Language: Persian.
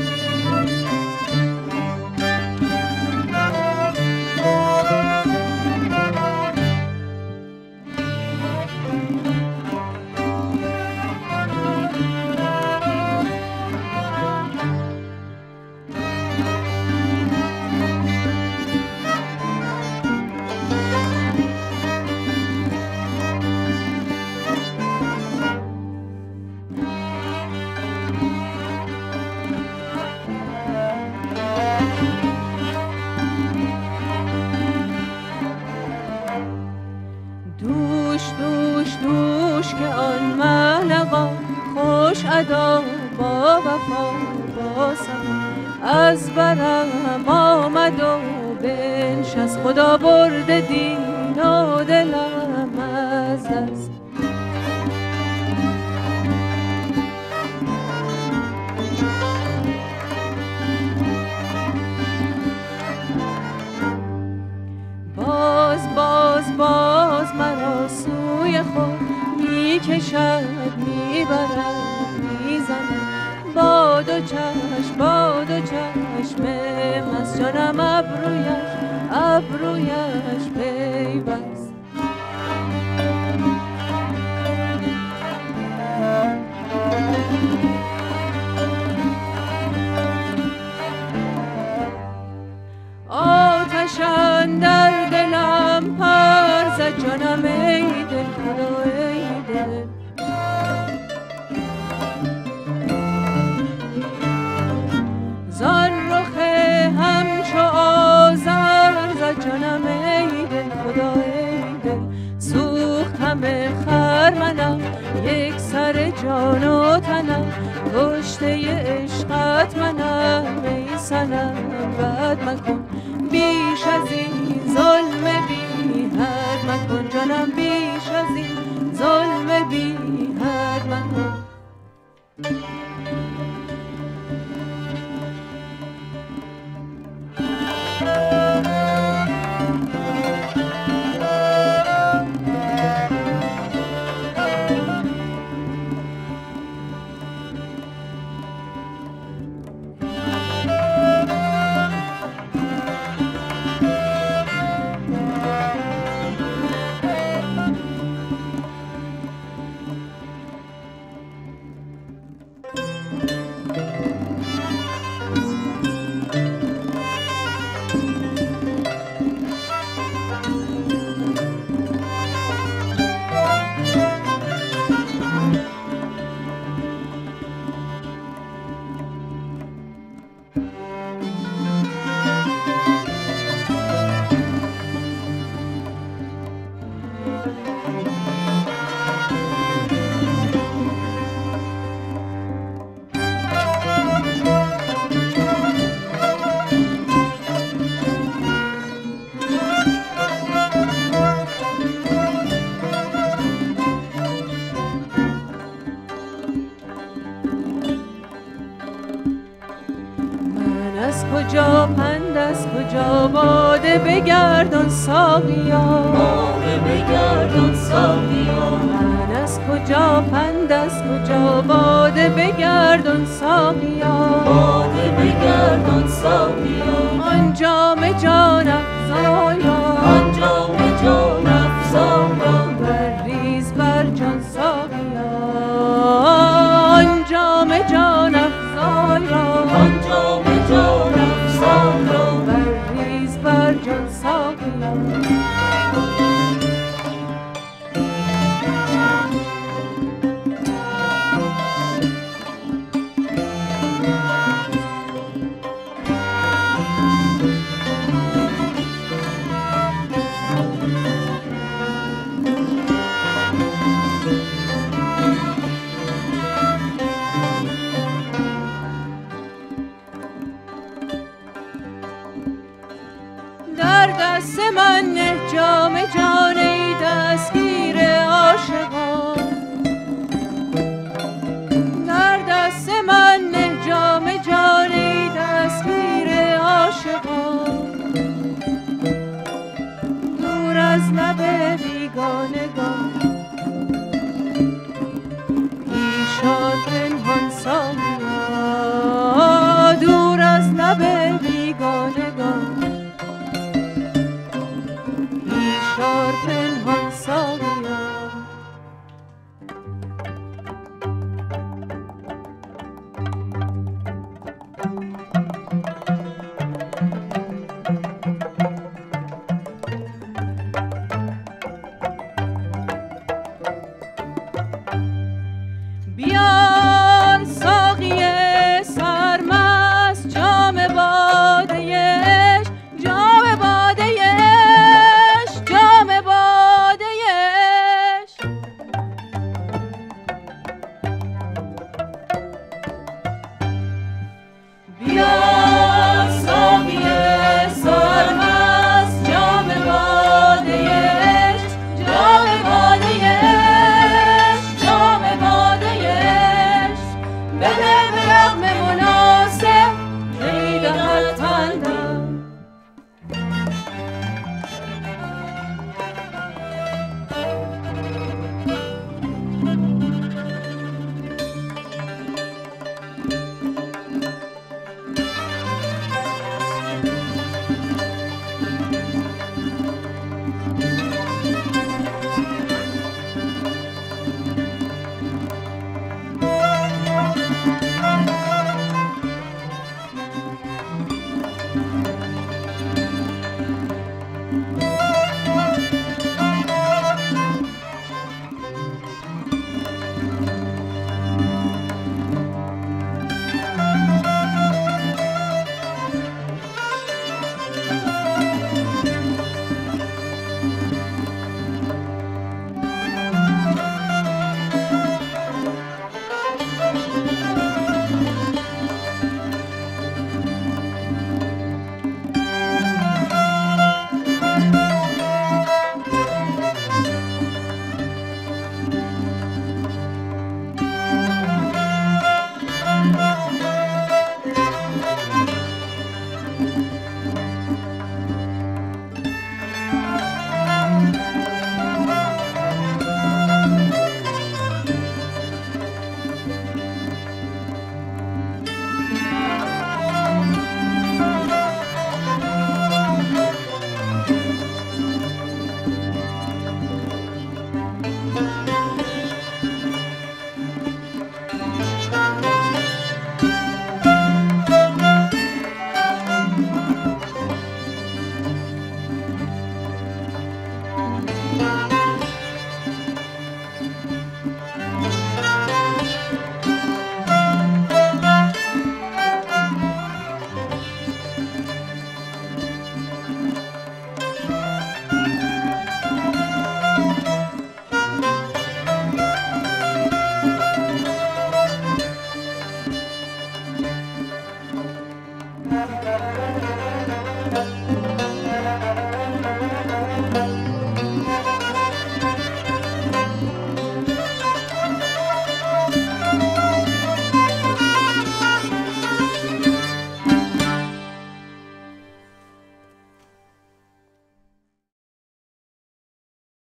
از برم آمد و بنش از خدا برده دین و دلم از دست. Abro. همه خرمنم یک سر جان و تنم کشته عشقت منم ای سنم بد مکن. بیش از این ظلم بی حد مکن جانم بیش از این کجا پند از کجا باده بگردان ساقیا. باده بگردان ساقیا. من از کجا پند از کجا باده بگردان ساقیا. باده در دست من نه جام جان ای دستگیر عاشقان. در دست من نه جام جان ای دستگیر عاشقان. دور از لب بیگانگان orphan hung